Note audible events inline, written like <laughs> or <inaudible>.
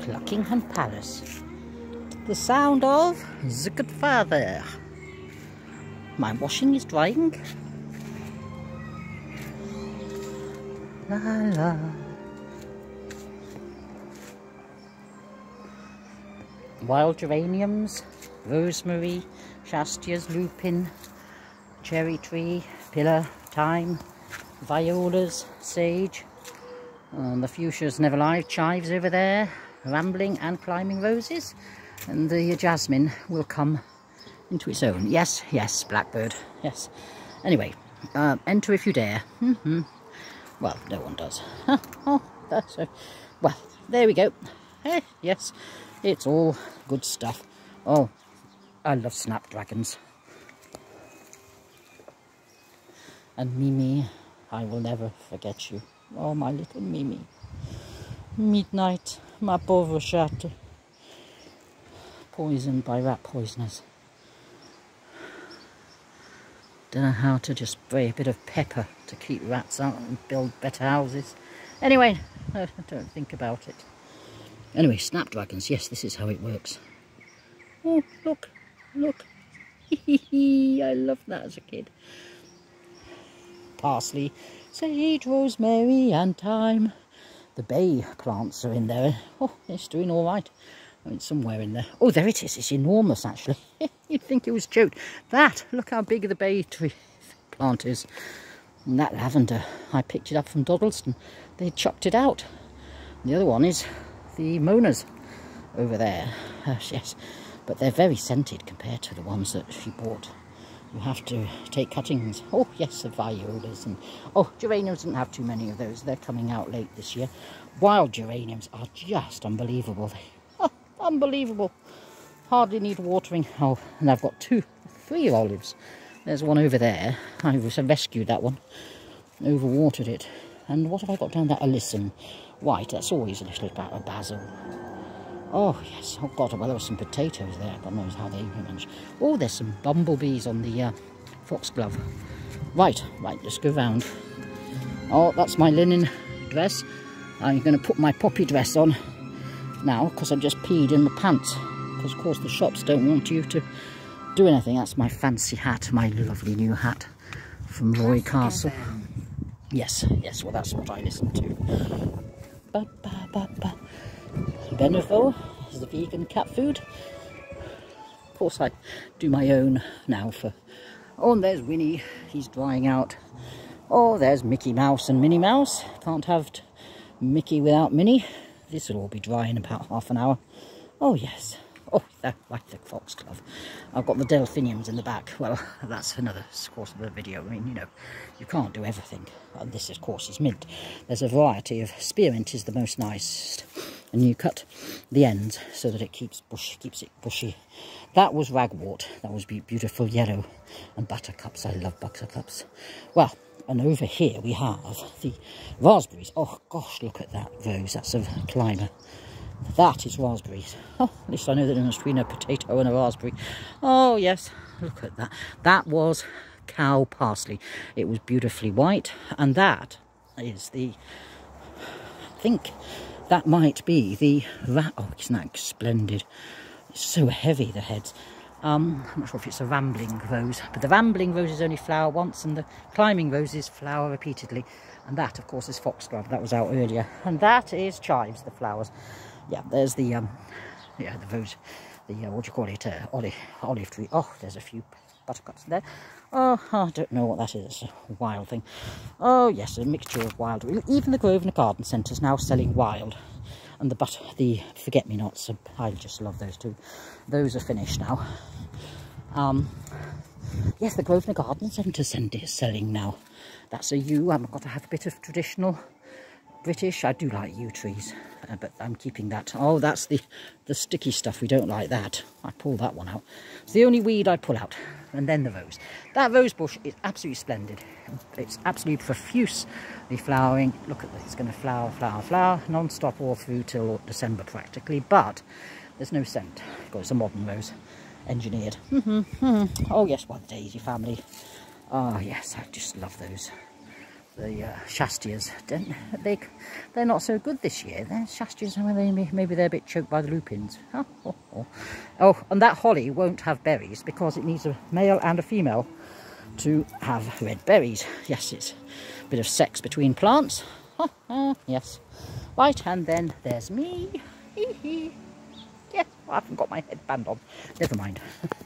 Cluckingham Palace. The sound of the good father. My washing is drying. La la. Wild geraniums, rosemary, shastias, lupin, cherry tree, pillar, thyme, violas, sage, and the fuchsias never live chives over there, rambling and climbing roses, and the jasmine will come into its own. Yes, yes, blackbird, yes. Anyway, uh, enter if you dare. Mm -hmm. Well, no one does. <laughs> oh, that's a, well, there we go. Eh, yes, it's all good stuff. Oh, I love snapdragons. And Mimi, I will never forget you. Oh, my little Mimi. Midnight, my pauvre chat. Poisoned by rat poisoners. Don't know how to just spray a bit of pepper to keep rats out and build better houses. Anyway, I don't think about it. Anyway, snapdragons, yes, this is how it works. Oh, look, look. <laughs> I loved that as a kid. Parsley, sage, rosemary and thyme. The bay plants are in there. Oh, it's doing all right. I mean, somewhere in there. Oh, there it is. It's enormous, actually. <laughs> You'd think it was choked. That, look how big the bay tree <laughs> plant is. And that lavender, I picked it up from Dodleston. They chucked it out. And the other one is the Monas over there. <laughs> Uh, yes, but they're very scented compared to the ones that she bought you have to take cuttings. <laughs> Oh, yes, the violas. and Oh, geraniums didn't have too many of those. They're coming out late this year. Wild geraniums are just unbelievable. They, <laughs> oh, unbelievable. Hardly need watering. Oh, and I've got two, three olives. There's one over there. I rescued that one. Overwatered it. And what have I got down there? Alyssum. White. That's always a little bit of basil. Oh, yes. Oh, God. Well, there were some potatoes there. God knows how they managed. Oh, there's some bumblebees on the uh, foxglove. Right, right. Let's go round. Oh, that's my linen dress. I'm going to put my poppy dress on now because I've just peed in the pants. Because, of course, the shops don't want you to do anything. That's my fancy hat, my lovely new hat from Roy Castle. Yes, yes. Well, that's what I listen to. Ba, ba, ba, Beneful is the vegan cat food. Of course I do my own now for... Oh, and there's Winnie, he's drying out. Oh, there's Mickey Mouse and Minnie Mouse. Can't have Mickey without Minnie. This will all be dry in about half an hour. Oh, yes. Oh, they're like the foxglove. I've got the delphiniums in the back. Well, <laughs> that's another course of the video. I mean, you know, you can't do everything. And this, of course, is mint. There's a variety of spearmint is the most nice. And you cut the ends so that it keeps bush, keeps it bushy. That was ragwort. That was beautiful yellow. And buttercups. I love buttercups. Well, and over here we have the raspberries. Oh, gosh, look at that rose. That's a climber. That is raspberries. Oh, at least I know the difference between a potato and a raspberry. Oh, yes, look at that. That was cow parsley. It was beautifully white. And that is the, I think that might be the, that, oh, isn't that splendid? It's so heavy, the heads. Um, I'm not sure if it's a rambling rose, but the rambling roses only flower once and the climbing roses flower repeatedly. And that, of course, is foxglove. That was out earlier. And that is chives, the flowers yeah, there's the, um, yeah, the rose, the, uh, what do you call it, uh, olive, olive tree. Oh, there's a few buttercups there. Oh, I don't know what that is. It's a wild thing. Oh, yes, a mixture of wild. Even the Grosvenor Garden Centre is now selling wild. And the but the forget-me-nots, I just love those too. Those are finished now. Um, yes, the Grosvenor Garden Centre is selling now. That's a yew. I've got to have a bit of traditional British. I do like yew trees, uh, but I'm keeping that. Oh, that's the, the sticky stuff. We don't like that. I pull that one out. It's the only weed I pull out. And then the rose. That rose bush is absolutely splendid. It's absolutely profusely flowering. Look at this. It's going to flower, flower, flower, non-stop all through till December practically. But there's no scent because it's a modern rose. Engineered. <laughs> Oh, yes, the Daisy family. Oh, yes, I just love those the uh, Shastias, they, they're not so good this year. They're Shastias, maybe, maybe they're a bit choked by the lupins. Oh, <laughs> oh, oh. and that holly won't have berries because it needs a male and a female to have red berries. Yes, it's a bit of sex between plants. Yes. Right, and then there's me. yes, I haven't got my headband on. Never mind. <laughs>